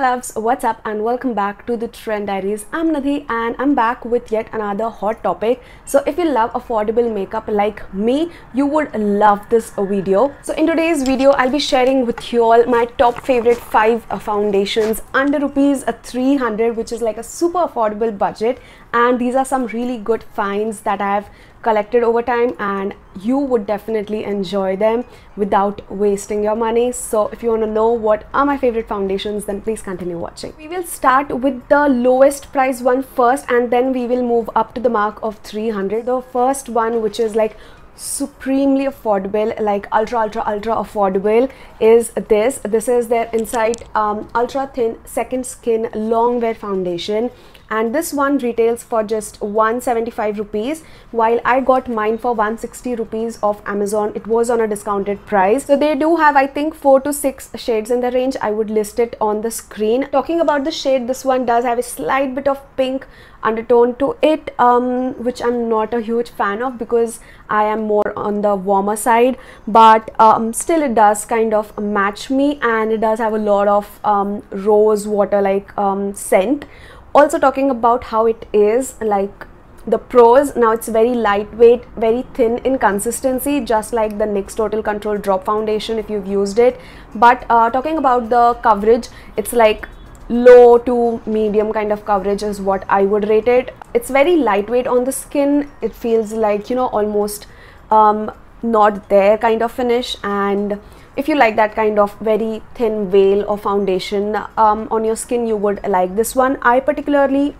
loves, what's up and welcome back to the Trend Diaries. I'm Nidhi and I'm back with yet another hot topic. So if you love affordable makeup like me, you would love this video. So in today's video, I'll be sharing with you all my top favorite 5 uh, foundations under rupees uh, 300 which is like a super affordable budget and these are some really good finds that I have collected over time and you would definitely enjoy them without wasting your money. So if you want to know what are my favorite foundations then please continue watching. We will start with the lowest price one first and then we will move up to the mark of 300 the first one which is like supremely affordable like ultra ultra ultra affordable is this. This is their insight um, ultra thin second skin long wear foundation and this one retails for just 175 rupees while I got mine for 160 rupees of Amazon. It was on a discounted price. So they do have I think 4 to 6 shades in the range. I would list it on the screen. Talking about the shade this one does have a slight bit of pink undertone to it um, which I'm not a huge fan of because I am more on the warmer side. But um, still it does kind of match me and it does have a lot of um, rose water like um, scent also talking about how it is like the pros. Now it's very lightweight very thin in consistency just like the NYX total control drop foundation if you've used it. But uh, talking about the coverage it's like low to medium kind of coverage is what I would rate it. It's very lightweight on the skin. It feels like you know almost um, not there kind of finish. And if you like that kind of very thin veil or foundation um, on your skin you would like this one. I particularly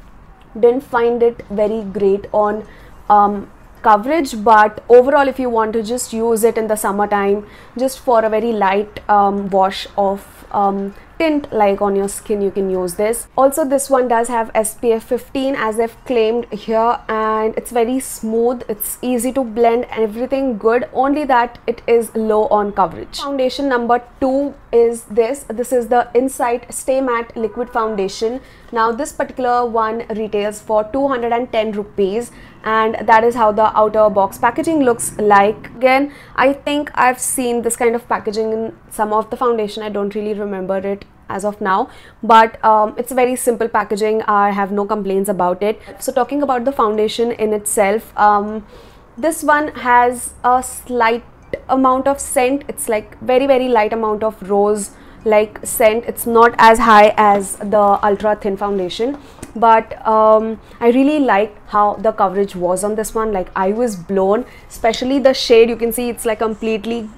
didn't find it very great on um, coverage but overall if you want to just use it in the summertime just for a very light um, wash of um, tint like on your skin you can use this. Also this one does have SPF 15 as they've claimed here and it's very smooth. It's easy to blend everything good. Only that it is low on coverage. Foundation number two is this. This is the insight stay matte liquid foundation. Now this particular one retails for 210 rupees and that is how the outer box packaging looks like. Again i think i've seen this kind of packaging in some of the foundation. I don't really remember it as of now but um, it's a very simple packaging. I have no complaints about it. So talking about the foundation in itself um, this one has a slight amount of scent it's like very very light amount of rose like scent. It's not as high as the ultra thin foundation. But um, I really liked how the coverage was on this one. Like I was blown. Especially the shade you can see it's like completely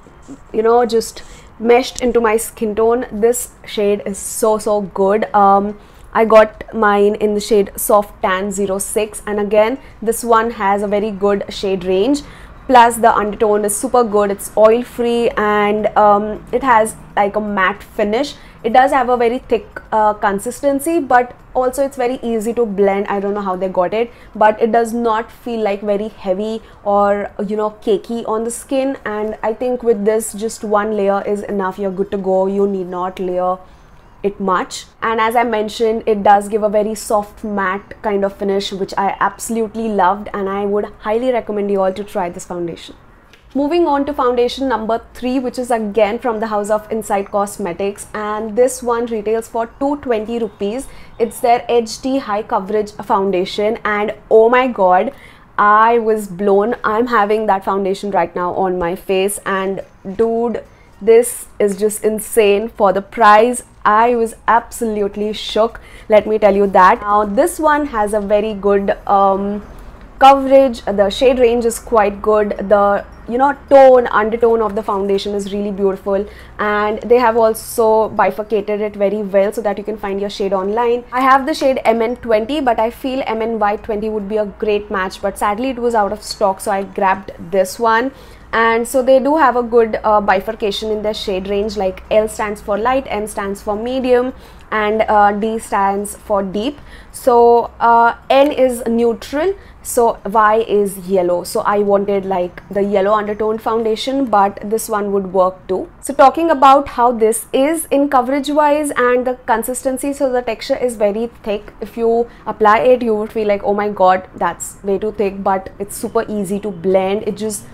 you know just meshed into my skin tone. This shade is so so good. Um, I got mine in the shade soft tan 06 and again this one has a very good shade range plus the undertone is super good. It's oil free and um, it has like a matte finish. It does have a very thick uh, consistency but also it's very easy to blend. I don't know how they got it but it does not feel like very heavy or you know cakey on the skin. And i think with this just one layer is enough. You're good to go. You need not layer it much and as I mentioned it does give a very soft matte kind of finish which I absolutely loved and I would highly recommend you all to try this foundation. Moving on to foundation number 3 which is again from the house of Insight Cosmetics and this one retails for 220 rupees. It's their HD high coverage foundation and oh my god I was blown. I'm having that foundation right now on my face and dude this is just insane for the price I was absolutely shook let me tell you that. Now this one has a very good um, coverage. The shade range is quite good. The you know tone undertone of the foundation is really beautiful. And they have also bifurcated it very well so that you can find your shade online. I have the shade mn20 but i feel mny20 would be a great match. But sadly it was out of stock so i grabbed this one and so they do have a good uh, bifurcation in their shade range like L stands for light, M stands for medium and uh, D stands for deep. So uh, N is neutral, so Y is yellow. So I wanted like the yellow undertone foundation but this one would work too. So talking about how this is in coverage wise and the consistency so the texture is very thick. If you apply it you would feel like oh my god that's way too thick but it's super easy to blend. It just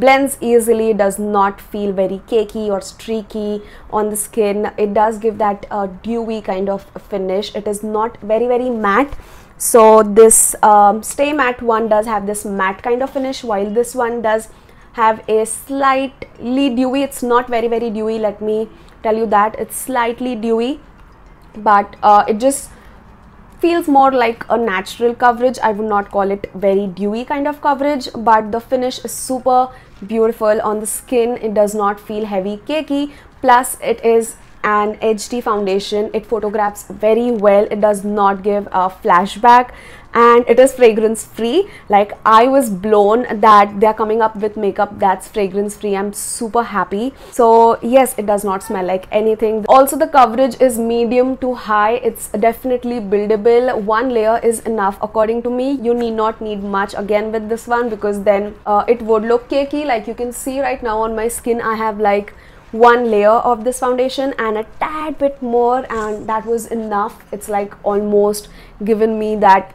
blends easily does not feel very cakey or streaky on the skin. It does give that uh, dewy kind of finish. It is not very very matte. So this um, stay matte one does have this matte kind of finish while this one does have a slightly dewy. It's not very very dewy let me tell you that. It's slightly dewy but uh, it just feels more like a natural coverage. I would not call it very dewy kind of coverage but the finish is super beautiful on the skin. It does not feel heavy cakey. Plus it is an HD foundation it photographs very well. It does not give a flashback. And it is fragrance free. Like I was blown that they're coming up with makeup that's fragrance free. I'm super happy. So yes it does not smell like anything. Also the coverage is medium to high. It's definitely buildable. One layer is enough. According to me you need not need much again with this one because then uh, it would look cakey. Like you can see right now on my skin I have like one layer of this foundation and a tad bit more and that was enough. It's like almost given me that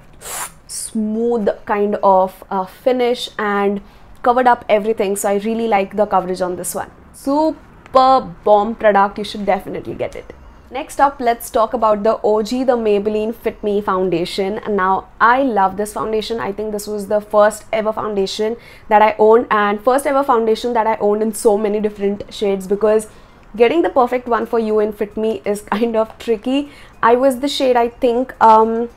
smooth kind of uh, finish and covered up everything. So I really like the coverage on this one. Super bomb product. You should definitely get it Next up, let's talk about the OG, the Maybelline Fit Me foundation. Now, I love this foundation. I think this was the first ever foundation that I owned and first ever foundation that I owned in so many different shades because getting the perfect one for you in Fit Me is kind of tricky. I was the shade, I think, um,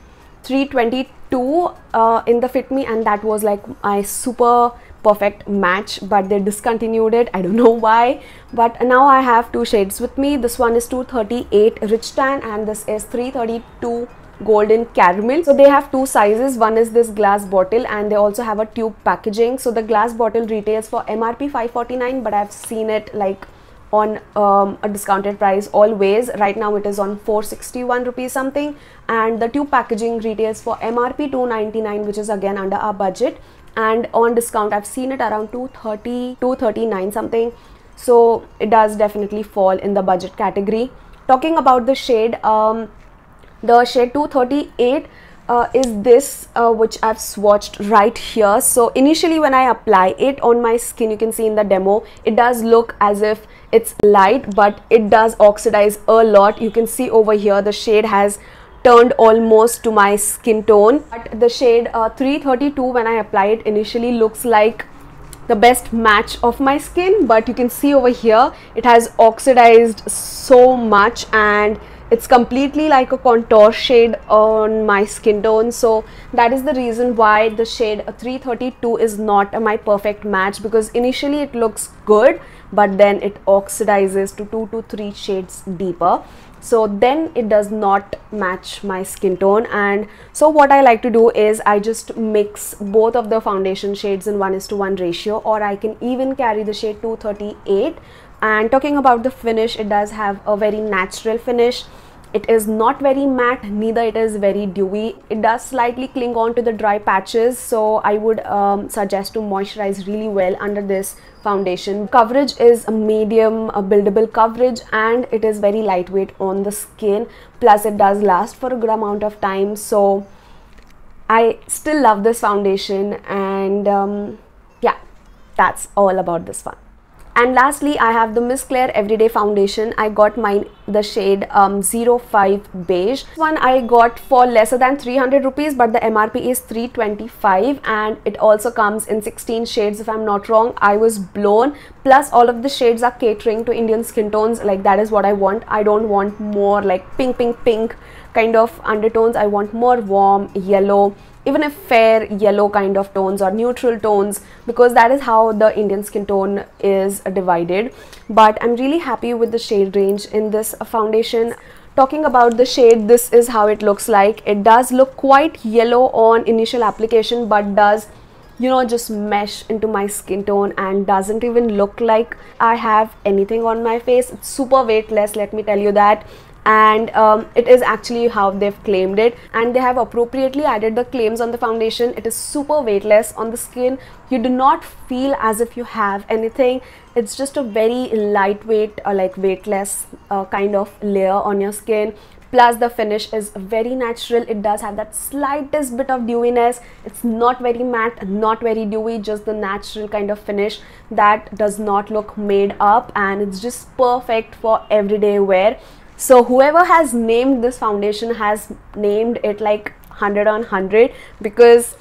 322 uh, in the Fit Me and that was like my super perfect match but they discontinued it. I don't know why but now i have two shades with me. This one is 238 rich tan and this is 332 golden caramel. So they have two sizes. One is this glass bottle and they also have a tube packaging. So the glass bottle retails for mrp 549 but i've seen it like on um, a discounted price always. Right now it is on 461 rupees something. And the tube packaging retails for mrp 299 which is again under our budget. And on discount i've seen it around 230 239 something. So it does definitely fall in the budget category. Talking about the shade um, the shade 238 uh, is this uh, which I've swatched right here. So initially when I apply it on my skin you can see in the demo it does look as if it's light but it does oxidize a lot. You can see over here the shade has turned almost to my skin tone. But the shade uh, 332 when I apply it initially looks like the best match of my skin. But you can see over here it has oxidized so much and it's completely like a contour shade on my skin tone. So that is the reason why the shade 332 is not my perfect match because initially it looks good but then it oxidizes to 2 to 3 shades deeper. So then it does not match my skin tone. And so what I like to do is I just mix both of the foundation shades in 1 is to 1 ratio or I can even carry the shade 238 and talking about the finish it does have a very natural finish it is not very matte neither it is very dewy. It does slightly cling on to the dry patches so i would um, suggest to moisturize really well under this foundation. Coverage is a medium a buildable coverage and it is very lightweight on the skin. Plus it does last for a good amount of time so i still love this foundation and um, yeah that's all about this one and lastly i have the miss claire everyday foundation. I got mine the shade um 05 beige. One i got for lesser than 300 rupees but the mrp is 325 and it also comes in 16 shades. If i'm not wrong i was blown. Plus all of the shades are catering to indian skin tones. Like that is what i want. I don't want more like pink pink pink kind of undertones. I want more warm yellow even if fair yellow kind of tones or neutral tones because that is how the Indian skin tone is divided. But I'm really happy with the shade range in this foundation. Talking about the shade this is how it looks like. It does look quite yellow on initial application but does you know just mesh into my skin tone and doesn't even look like I have anything on my face. It's super weightless let me tell you that and um, it is actually how they've claimed it. And they have appropriately added the claims on the foundation. It is super weightless on the skin. You do not feel as if you have anything. It's just a very lightweight or uh, like weightless uh, kind of layer on your skin. Plus the finish is very natural. It does have that slightest bit of dewiness. It's not very matte not very dewy just the natural kind of finish that does not look made up. And it's just perfect for everyday wear so whoever has named this foundation has named it like 100 on 100 because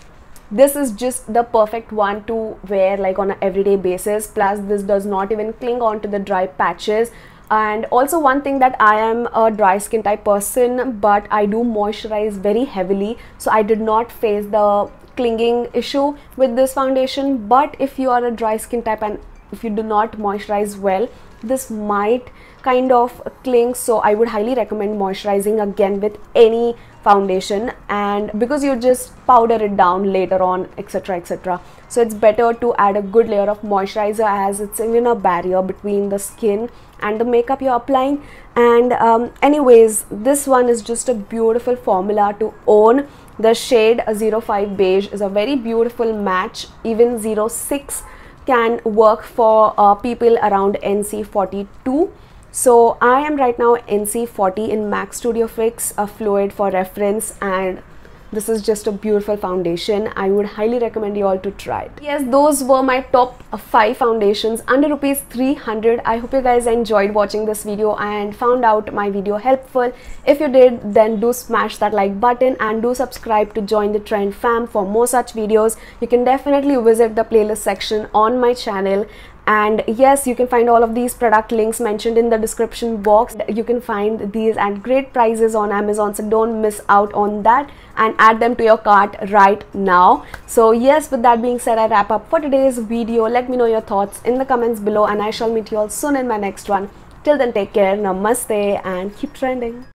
this is just the perfect one to wear like on an everyday basis. Plus this does not even cling on to the dry patches. And also one thing that I am a dry skin type person but I do moisturize very heavily. So I did not face the clinging issue with this foundation. But if you are a dry skin type and if you do not moisturize well this might kind of clings so I would highly recommend moisturizing again with any foundation. And because you just powder it down later on etc etc so it's better to add a good layer of moisturizer as it's even a barrier between the skin and the makeup you're applying. And um, anyways this one is just a beautiful formula to own. The shade 05 beige is a very beautiful match. Even 06 can work for uh, people around NC42 so I am right now NC40 in MAC Studio Fix, a fluid for reference and this is just a beautiful foundation. I would highly recommend you all to try it. Yes those were my top five foundations under rupees 300 i hope you guys enjoyed watching this video and found out my video helpful. If you did then do smash that like button and do subscribe to join the trend fam for more such videos. You can definitely visit the playlist section on my channel and yes you can find all of these product links mentioned in the description box. You can find these at great prices on amazon so don't miss out on that and add them to your cart right now. So yes with that being said i wrap up for today's video. Let me know your thoughts in the comments below and i shall meet you all soon in my next one. Till then take care. Namaste and keep trending